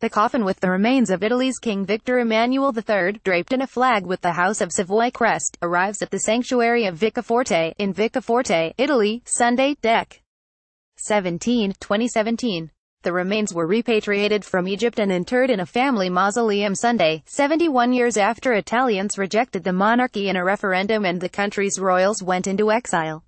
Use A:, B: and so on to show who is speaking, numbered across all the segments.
A: The coffin with the remains of Italy's King Victor Emmanuel III, draped in a flag with the House of Savoy crest, arrives at the sanctuary of Vicoforte, in Vicoforte, Italy, Sunday, Dec. 17, 2017. The remains were repatriated from Egypt and interred in a family mausoleum Sunday, 71 years after Italians rejected the monarchy in a referendum and the country's royals went into exile.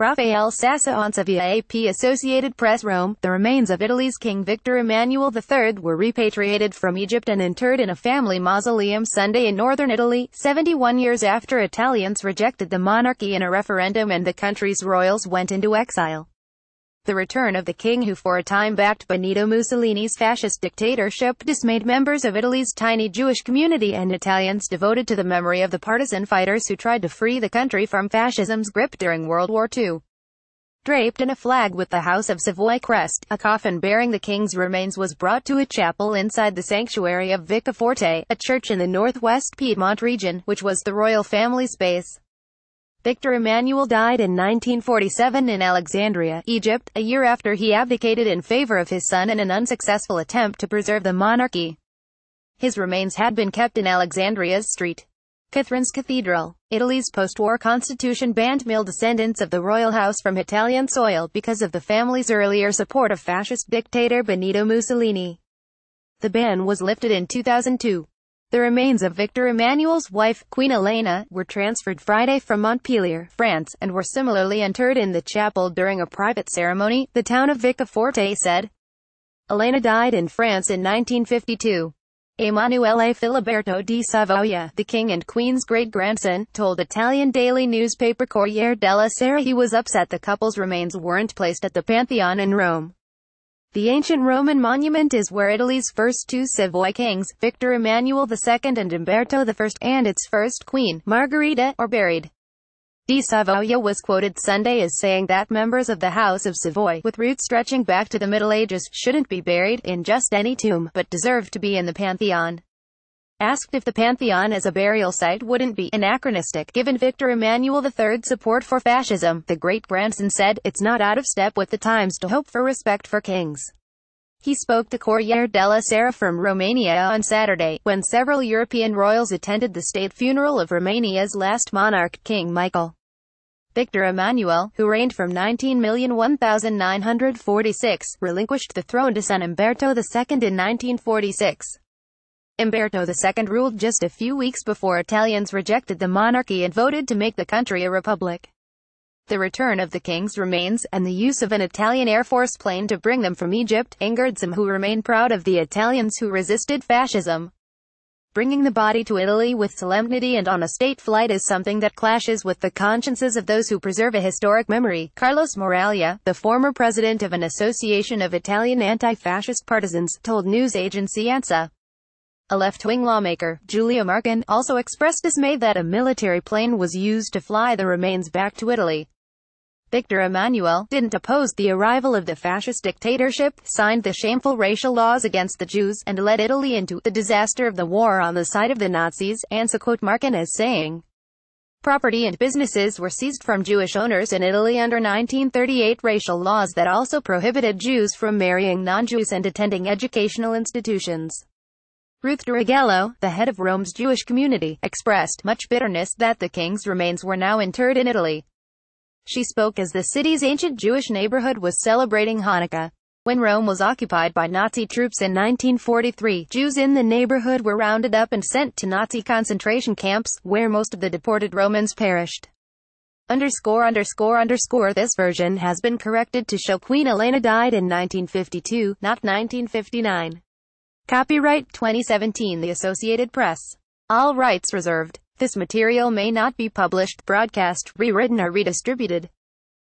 A: Rafael Sasso ANSA via AP Associated Press Rome, the remains of Italy's King Victor Emmanuel III were repatriated from Egypt and interred in a family mausoleum Sunday in northern Italy, 71 years after Italians rejected the monarchy in a referendum and the country's royals went into exile. The return of the king who for a time backed Benito Mussolini's fascist dictatorship dismayed members of Italy's tiny Jewish community and Italians devoted to the memory of the partisan fighters who tried to free the country from fascism's grip during World War II. Draped in a flag with the House of Savoy crest, a coffin bearing the king's remains was brought to a chapel inside the sanctuary of Vicoforte, a church in the northwest Piedmont region, which was the royal family's base. Victor Emmanuel died in 1947 in Alexandria, Egypt, a year after he abdicated in favor of his son in an unsuccessful attempt to preserve the monarchy. His remains had been kept in Alexandria's St. Catherine's Cathedral. Italy's post-war constitution banned male descendants of the royal house from Italian soil because of the family's earlier support of fascist dictator Benito Mussolini. The ban was lifted in 2002. The remains of Victor Emmanuel's wife, Queen Elena, were transferred Friday from Montpellier, France, and were similarly interred in the chapel during a private ceremony, the town of Vicoforte said. Elena died in France in 1952. Emanuele Filiberto di Savoia, the king and queen's great-grandson, told Italian daily newspaper Corriere della Sera he was upset the couple's remains weren't placed at the Pantheon in Rome. The ancient Roman monument is where Italy's first two Savoy kings, Victor Emmanuel II and Umberto I, and its first queen, Margherita, are buried. Di Savoia was quoted Sunday as saying that members of the House of Savoy, with roots stretching back to the Middle Ages, shouldn't be buried in just any tomb, but deserve to be in the Pantheon. Asked if the Pantheon as a burial site wouldn't be anachronistic, given Victor Emmanuel III's support for fascism, the great-grandson said, it's not out of step with the times to hope for respect for kings. He spoke to Corriere della Sera from Romania on Saturday, when several European royals attended the state funeral of Romania's last monarch, King Michael. Victor Emmanuel, who reigned from 19,001,946, relinquished the throne to son Umberto II in 1946. Umberto II ruled just a few weeks before Italians rejected the monarchy and voted to make the country a republic. The return of the king's remains, and the use of an Italian Air Force plane to bring them from Egypt, angered some who remain proud of the Italians who resisted fascism. Bringing the body to Italy with solemnity and on a state flight is something that clashes with the consciences of those who preserve a historic memory. Carlo Smuraglia, the former president of an association of Italian anti-fascist partisans, told news agency ANSA. A left-wing lawmaker, Giulio Marcon, also expressed dismay that a military plane was used to fly the remains back to Italy. Victor Emmanuel didn't oppose the arrival of the fascist dictatorship, signed the shameful racial laws against the Jews, and led Italy into the disaster of the war on the side of the Nazis, and so quote Marcon as saying, Property and businesses were seized from Jewish owners in Italy under 1938 racial laws that also prohibited Jews from marrying non-Jews and attending educational institutions. Ruth Dureghello, the head of Rome's Jewish community, expressed much bitterness that the king's remains were now interred in Italy. She spoke as the city's ancient Jewish neighborhood was celebrating Hanukkah. When Rome was occupied by Nazi troops in 1943, Jews in the neighborhood were rounded up and sent to Nazi concentration camps, where most of the deported Romans perished. Underscore underscore underscore this version has been corrected to show Queen Elena died in 1952, not 1959. Copyright 2017 The Associated Press. All rights reserved. This material may not be published, broadcast, rewritten or redistributed.